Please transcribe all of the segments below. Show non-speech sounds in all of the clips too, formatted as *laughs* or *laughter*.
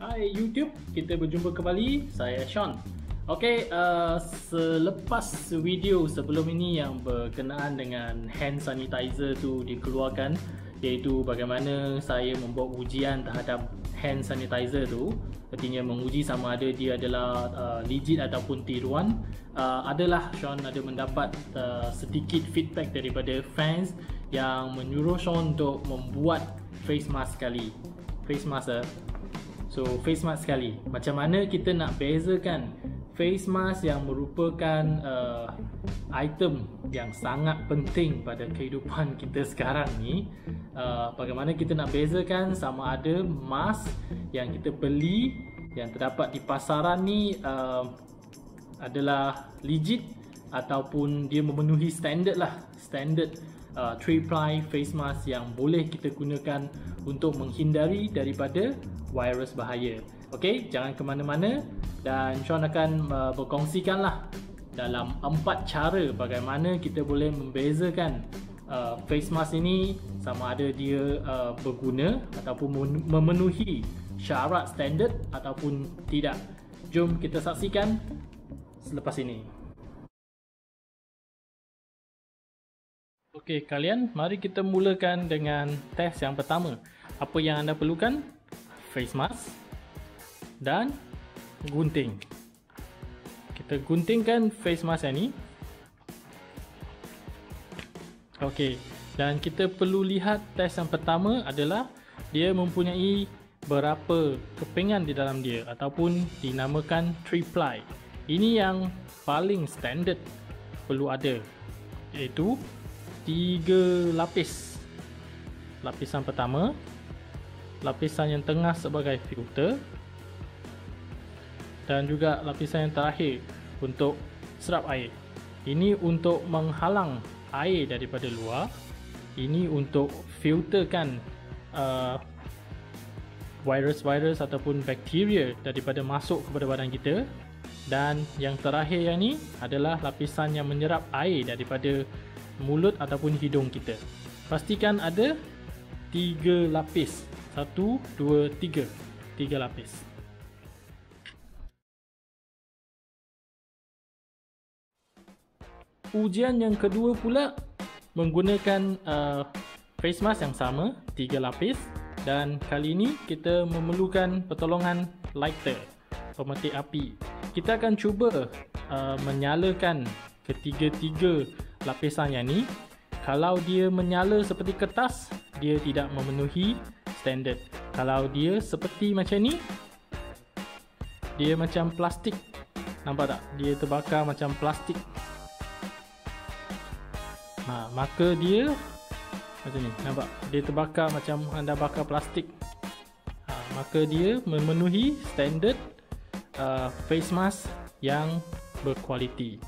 Hai YouTube, kita berjumpa kembali. Saya Sean. Okey, uh, selepas video sebelum ini yang berkenaan dengan hand sanitizer tu dikeluarkan iaitu bagaimana saya membuat ujian terhadap hand sanitizer tu artinya menguji sama ada dia adalah uh, legit ataupun tiruan uh, adalah Sean ada mendapat uh, sedikit feedback daripada fans yang menyuruh Sean untuk membuat face mask sekali face mask uh, So face mask sekali. Macam mana kita nak bezakan Face mask yang merupakan uh, Item yang sangat penting pada kehidupan *laughs* kita sekarang ni? Uh, Bagaimana kita nak bezakan sama ada mask yang kita beli Yang terdapat di pasaran ni uh, Adalah legit Ataupun dia memenuhi standard lah. Standard uh, 3-ply face mask yang boleh kita gunakan Untuk menghindari daripada virus bahaya. Okey, jangan ke mana-mana dan Sean akan uh, berkongsikanlah dalam empat cara bagaimana kita boleh membezakan uh, face mask ini sama ada dia uh, berguna ataupun memenuhi syarat standard ataupun tidak. Jom kita saksikan selepas ini. Okey, kalian mari kita mulakan dengan test yang pertama. Apa yang anda perlukan? face mask dan gunting kita guntingkan face mask yang ni ok dan kita perlu lihat test yang pertama adalah dia mempunyai berapa kepingan di dalam dia ataupun dinamakan 3 ply ini yang paling standard perlu ada iaitu 3 lapis. Lapisan pertama lapisan yang tengah sebagai filter dan juga lapisan yang terakhir untuk serap air. Ini untuk menghalang air daripada luar. Ini untuk filterkan uh, virus-virus ataupun bakteria daripada masuk kepada badan kita. Dan yang terakhir yang ni adalah lapisan yang menyerap air daripada mulut ataupun hidung kita pastikan ada tiga lapis satu, dua, tiga. Tiga lapis. Ujian yang kedua pula menggunakan uh, face mask yang sama, tiga lapis. Dan kali ini kita memerlukan pertolongan lighter, pemetik api. Kita akan cuba uh, menyalakan ketiga-tiga lapisan yang ni. Kalau dia menyala seperti kertas, dia tidak memenuhi standard. Kalau dia seperti macam ni, dia macam plastik. Nampak tak? Dia terbakar macam plastik. Ha, maka dia macam ni. Nampak? Dia terbakar macam anda bakar plastik. Ha, maka dia memenuhi standard uh, face mask yang berkualiti.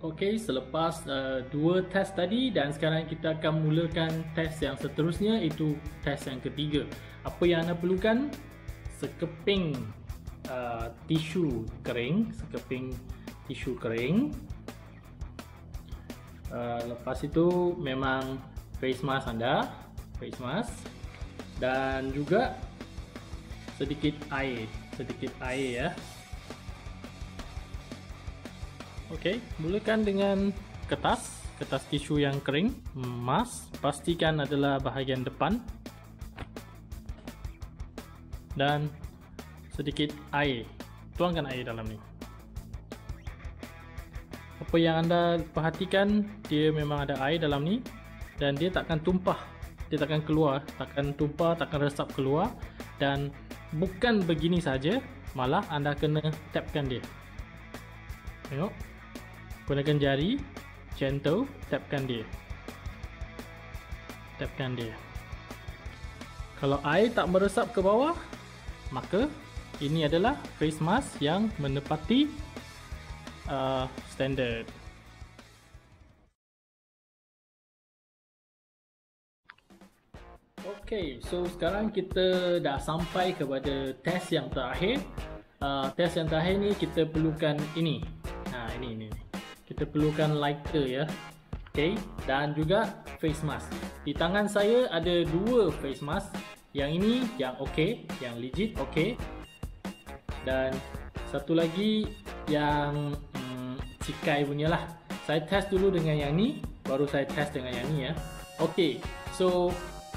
Okey, selepas uh, dua test tadi dan sekarang kita akan mulakan test yang seterusnya iaitu test yang ketiga. Apa yang anda perlukan? Sekeping uh, tisu kering, sekeping tisu kering. Uh, lepas itu memang face mask anda, face mask dan juga sedikit air, sedikit air ya. Okey, mulakan dengan kertas, kertas tisu yang kering, emas, pastikan adalah bahagian depan dan sedikit air. Tuangkan air dalam ni. Apa yang anda perhatikan, dia memang ada air dalam ni dan dia takkan tumpah. Dia takkan keluar, takkan tumpah, takkan resap keluar dan bukan begini saja, malah anda kena tapkan dia. Tengok gunakan jari gentle tapkan dia tapkan dia kalau air tak meresap ke bawah maka ini adalah face mask yang menepati uh, standard Okay, so sekarang kita dah sampai kepada test yang terakhir. Uh, test yang terakhir ni kita perlukan ini. Ha, ini, ini kita perlukan lighter ya Okay, dan juga face mask. Di tangan saya ada dua face mask. Yang ini yang okay, yang legit okay. Dan satu lagi yang hmm, cikai punya lah. Saya test dulu dengan yang ni, baru saya test dengan yang ni ya. Okay, so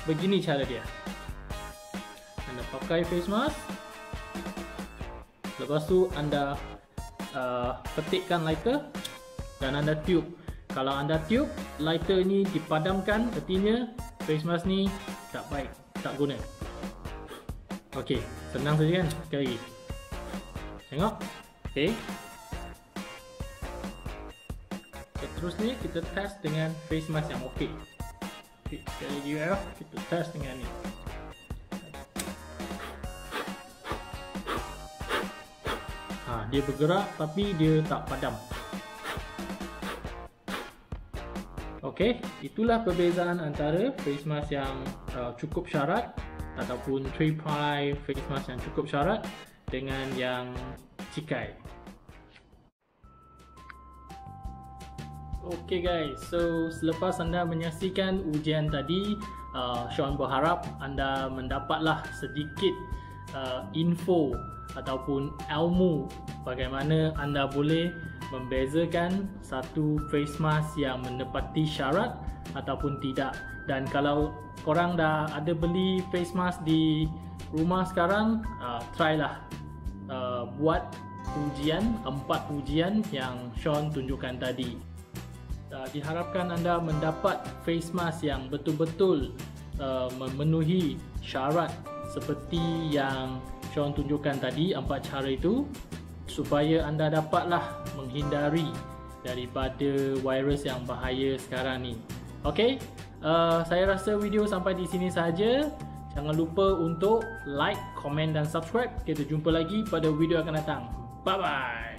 begini cara dia. Anda pakai face mask. Lepas tu anda uh, petikkan lighter dan anda tube kalau anda tube lighter ni dipadamkan artinya face mask ni tak baik tak guna. Ok senang saja kan? Sekali lagi. Tengok. Ok terus ni kita test dengan face mask yang ok ok sekali lagi ya. Kita test dengan ni. Ha, dia bergerak tapi dia tak padam Okey, itulah perbezaan antara face mask yang uh, cukup syarat ataupun 3-ply face mask yang cukup syarat dengan yang cikai. Okey guys, so selepas anda menyaksikan ujian tadi, uh, Sean berharap anda mendapatlah sedikit uh, info ataupun ilmu bagaimana anda boleh membezakan satu face mask yang menepati syarat ataupun tidak. Dan kalau korang dah ada beli face mask di rumah sekarang uh, try lah uh, buat ujian empat ujian yang Sean tunjukkan tadi. Uh, diharapkan anda mendapat face mask yang betul-betul uh, memenuhi syarat seperti yang Sean tunjukkan tadi empat cara itu supaya anda dapatlah menghindari daripada virus yang bahaya sekarang ni. Okey, uh, saya rasa video sampai di sini saja. Jangan lupa untuk like, komen dan subscribe. Kita jumpa lagi pada video akan datang. Bye bye.